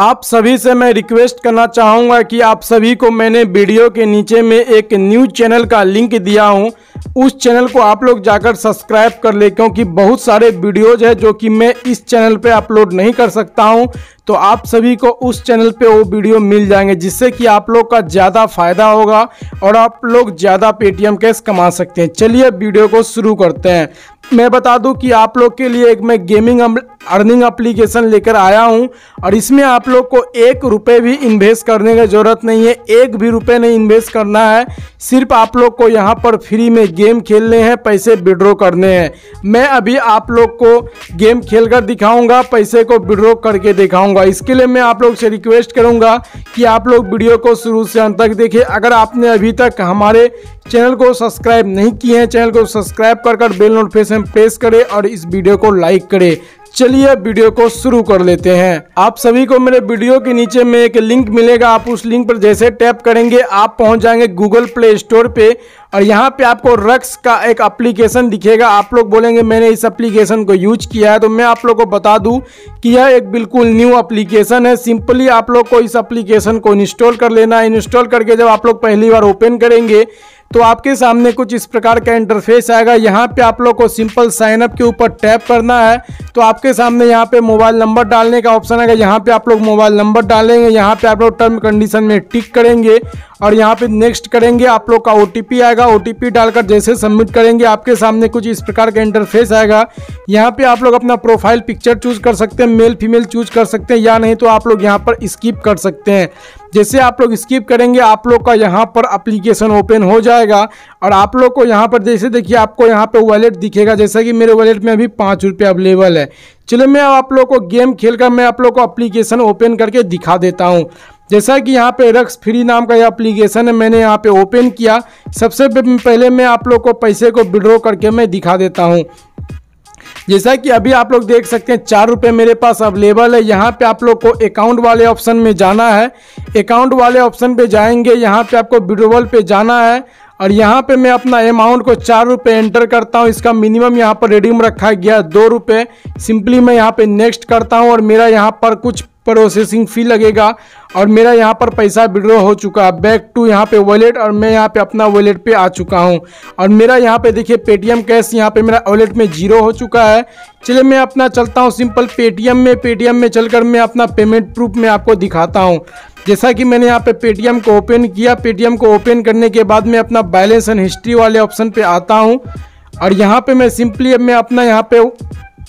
आप सभी से मैं रिक्वेस्ट करना चाहूँगा कि आप सभी को मैंने वीडियो के नीचे में एक न्यूज़ चैनल का लिंक दिया हूँ। उस चैनल को आप लोग जाकर सब्सक्राइब कर ले, क्योंकि बहुत सारे वीडियोज़ है जो कि मैं इस चैनल पे अपलोड नहीं कर सकता हूँ। तो आप सभी को उस चैनल पे वो वीडियो मिल जाएँगे, जिससे कि आप लोग का ज़्यादा फ़ायदा होगा और आप लोग ज़्यादा पेटीएम कैश कमा सकते हैं। चलिए वीडियो को शुरू करते हैं। मैं बता दूँ कि आप लोग के लिए एक मैं गेमिंग अर्निंग एप्लीकेशन लेकर आया हूँ और इसमें आप लोग को एक रुपये भी इन्वेस्ट करने की ज़रूरत नहीं है। एक भी रुपये नहीं इन्वेस्ट करना है। सिर्फ़ आप लोग को यहाँ पर फ्री में गेम खेलने हैं, पैसे विड्रॉ करने हैं। मैं अभी आप लोग को गेम खेल कर दिखाऊँगा, पैसे को विड्रॉ करके दिखाऊँगा। इसके लिए मैं आप लोग से रिक्वेस्ट करूँगा कि आप लोग वीडियो को शुरू से अंत तक देखें अगर आपने अभी तक हमारे चैनल को सब्सक्राइब नहीं किए हैं, चैनल को सब्सक्राइब कर कर बेल नोटिफिकेशन प्रेस करें और इस वीडियो को लाइक करें। चलिए वीडियो को शुरू कर लेते हैं। आप सभी को मेरे वीडियो के नीचे में एक लिंक मिलेगा। आप उस लिंक पर जैसे टैप करेंगे, आप पहुँच जाएँगे गूगल प्ले स्टोर पे और यहाँ पे आपको रक्स का एक एप्लीकेशन दिखेगा। आप लोग बोलेंगे, मैंने इस एप्लीकेशन को यूज़ किया है। तो मैं आप लोग को बता दूँ कि यह एक बिल्कुल न्यू एप्लीकेशन है। सिंपली आप लोग को इस एप्लीकेशन को इंस्टॉल कर लेना है। इंस्टॉल करके जब आप लोग पहली बार ओपन करेंगे तो आपके सामने कुछ इस प्रकार का इंटरफेस आएगा। यहाँ पे आप लोग को सिंपल साइन अप के ऊपर टैप करना है। तो आपके सामने यहाँ पे मोबाइल नंबर डालने का ऑप्शन आएगा। यहाँ पे आप लोग मोबाइल नंबर डालेंगे। यहाँ पे आप लोग टर्म कंडीशन में टिक करेंगे और यहाँ पे नेक्स्ट करेंगे। आप लोग का ओटीपी आएगा। ओ डालकर जैसे सबमिट करेंगे, आपके सामने कुछ इस प्रकार का इंटरफेस आएगा। यहाँ पे आप लोग अपना प्रोफ़ाइल पिक्चर चूज़ कर सकते हैं। मेल फीमेल चूज़ कर सकते हैं या नहीं तो आप लोग यहाँ पर स्किप कर सकते हैं। जैसे आप लोग स्किप करेंगे, आप लोग का यहाँ पर अप्लीकेशन ओपन हो जाएगा। और आप लोग को यहाँ पर जैसे देखिए, आपको यहाँ पे वॉलेट दिखेगा, जैसा कि मेरे वॉलेट में अभी पाँच रुपये अवेलेबल है। चलो मैं आप लोग को गेम खेल कर मैं आप लोग को अप्लीकेशन ओपन करके दिखा देता हूँ। जैसा कि यहाँ पे रक्स फ्री नाम का यह अप्लीकेशन है, मैंने यहाँ पे ओपन किया। सबसे पहले मैं आप लोग को पैसे को विड्रॉ करके मैं दिखा देता हूँ। जैसा कि अभी आप लोग देख सकते हैं, चार रुपये मेरे पास अवेलेबल है। यहाँ पे आप लोग को अकाउंट वाले ऑप्शन में जाना है। अकाउंट वाले ऑप्शन पे जाएँगे, यहाँ पे आपको विड्रोवल पे जाना है। और यहाँ पे मैं अपना अमाउंट को चार रुपये एंटर करता हूँ। इसका मिनिमम यहाँ पर रेडीम रखा गया दो रुपये सिंपली मैं यहाँ पे नेक्स्ट करता हूँ और मेरा यहाँ पर कुछ प्रोसेसिंग फ़ी लगेगा और मेरा यहाँ पर पैसा विड्रॉ हो चुका है बैक टू यहाँ पे वॉलेट और मैं यहाँ पे अपना वॉलेट पे आ चुका हूँ। और मेरा यहाँ पे देखिए पेटीएम कैश यहाँ पे मेरा वॉलेट में ज़ीरो हो चुका है। चलिए मैं अपना चलता हूँ सिंपल पेटीएम में पेटीएम में चलकर मैं अपना पेमेंट प्रूफ में आपको दिखाता हूँ। जैसा कि मैंने यहाँ पे पेटीएम को ओपन किया पेटीएम को ओपन करने के बाद मैं अपना बैलेंस एंड हिस्ट्री वाले ऑप्शन पर आता हूँ। और यहाँ पर मैं सिंपली मैं अपना यहाँ पे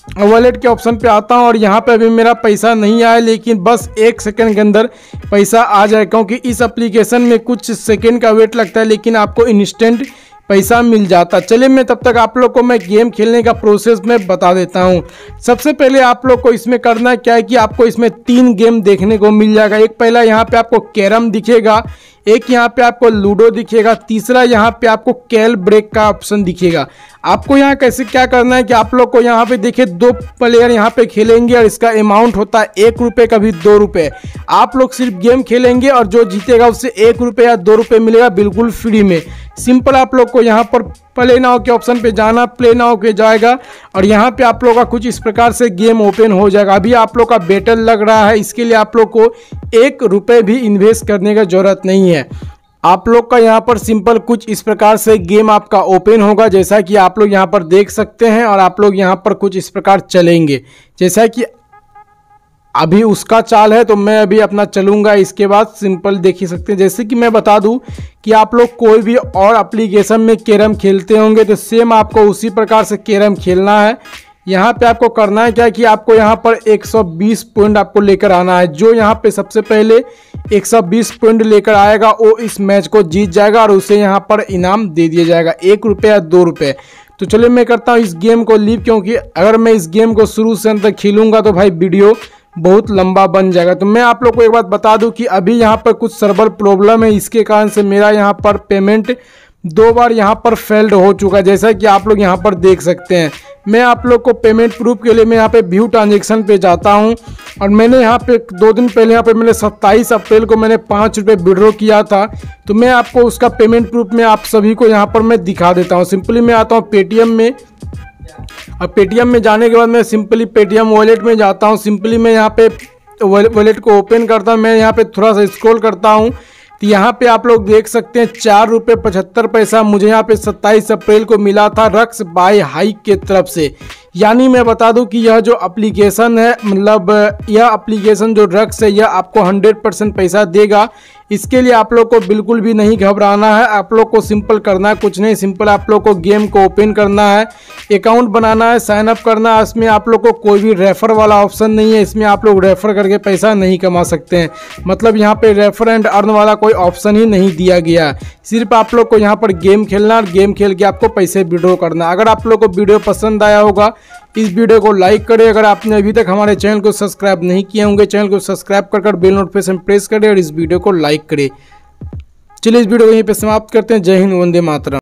वॉलेट के ऑप्शन पे आता हूँ और यहाँ पे अभी मेरा पैसा नहीं आया, लेकिन बस एक सेकंड के अंदर पैसा आ जाए, क्योंकि इस एप्लीकेशन में कुछ सेकंड का वेट लगता है, लेकिन आपको इंस्टेंट पैसा मिल जाता चलिए, मैं तब तक आप लोग को मैं गेम खेलने का प्रोसेस में बता देता हूँ। सबसे पहले आप लोग को इसमें करना क्या है कि आपको इसमें तीन गेम देखने को मिल जाएगा। एक पहला यहाँ पे आपको कैरम दिखेगा एक यहाँ पे आपको लूडो दिखेगा, तीसरा यहाँ पे आपको कैल ब्रेक का ऑप्शन दिखेगा। आपको यहाँ कैसे क्या करना है कि आप लोग को यहाँ पे देखिए, दो प्लेयर यहाँ पे खेलेंगे और इसका अमाउंट होता है एक रुपये कभी दो रुपये आप लोग सिर्फ़ गेम खेलेंगे और जो जीतेगा उससे एक रुपये या दो रुपये मिलेगा बिल्कुल फ्री में। सिंपल आप लोग को यहाँ पर प्ले नाव के ऑप्शन पे जाना, प्ले नाव के जाएगा। और यहाँ पे आप लोग का कुछ इस प्रकार से गेम ओपन हो जाएगा। अभी आप लोग का बेटर लग रहा है, इसके लिए आप लोग को एक रुपये भी इन्वेस्ट करने का ज़रूरत नहीं है। आप लोग का यहाँ पर सिंपल कुछ इस प्रकार से गेम आपका ओपन होगा, जैसा कि आप लोग यहाँ पर देख सकते हैं और आप लोग यहाँ पर कुछ इस प्रकार चलेंगे। जैसा कि अभी उसका चाल है तो मैं अभी अपना चलूँगा। इसके बाद सिंपल देख ही सकते हैं। जैसे कि मैं बता दूँ कि आप लोग कोई भी और एप्लीकेशन में कैरम खेलते होंगे तो सेम आपको उसी प्रकार से कैरम खेलना है। यहाँ पे आपको करना है क्या कि आपको यहाँ पर 120 पॉइंट आपको लेकर आना है। जो यहाँ पे सबसे पहले 120 पॉइंट लेकर आएगा, वो इस मैच को जीत जाएगा और उसे यहाँ पर इनाम दे दिया जाएगा। एक रुपये या दो रुपये तो चलिए मैं करता हूँ इस गेम को लीव क्योंकि अगर मैं इस गेम को शुरू से अंत तक खेलूँगा तो भाई वीडियो बहुत लंबा बन जाएगा। तो मैं आप लोग को एक बात बता दूँ कि अभी यहाँ पर कुछ सर्वर प्रॉब्लम है। इसके कारण से मेरा यहाँ पर पेमेंट दो बार यहाँ पर फेल्ड हो चुका है। जैसा कि आप लोग यहाँ पर देख सकते हैं। मैं आप लोग को पेमेंट प्रूफ के लिए मैं यहाँ पे व्यू ट्रांजेक्शन पे जाता हूँ। और मैंने यहाँ पे दो दिन पहले यहाँ पे मैंने 27 अप्रैल को मैंने पाँच रुपये विड्रॉ किया था। तो मैं आपको उसका पेमेंट प्रूफ में आप सभी को यहाँ पर मैं दिखा देता हूँ। सिंपली मैं आता हूँ पेटीएम में। अब पेटीएम में जाने के बाद मैं सिंपली पेटीएम वॉलेट में जाता हूँ। सिंपली मैं यहाँ पे वॉलेट को ओपन करता हूँ। मैं यहाँ पे थोड़ा सा स्क्रॉल करता हूँ। तो यहाँ पे आप लोग देख सकते हैं, चार रुपये पचहत्तर पैसा मुझे यहाँ पे सत्ताईस अप्रैल को मिला था रक्स बाय हाइक के तरफ़ से। यानी मैं बता दूँ कि यह जो एप्लीकेशन है मतलब यह एप्लीकेशन जो रक्स है, यह आपको 100 परसेंट पैसा देगा। इसके लिए आप लोग को बिल्कुल भी नहीं घबराना है। आप लोग को सिंपल करना है, कुछ नहीं। सिंपल आप लोग को गेम को ओपन करना है अकाउंट बनाना है साइन अप करना है। इसमें आप लोग को कोई भी रेफर वाला ऑप्शन नहीं है। इसमें आप लोग रेफर करके पैसा नहीं कमा सकते हैं। मतलब यहाँ पे रेफर एंड अर्न वाला कोई ऑप्शन ही नहीं दिया गया सिर्फ़ आप लोग को यहाँ पर गेम खेलना और गेम खेल के आपको पैसे विड्रॉ करना अगर आप लोग को वीडियो पसंद आया होगा इस वीडियो को लाइक करें। अगर आपने अभी तक हमारे चैनल को सब्सक्राइब नहीं किए होंगे, चैनल को सब्सक्राइब कर कर बेल नोटिफिकेशन प्रेस करें और इस वीडियो को लाइक करें। चलिए इस वीडियो को यहीं पर समाप्त करते हैं। जय हिंद, वंदे मातरम।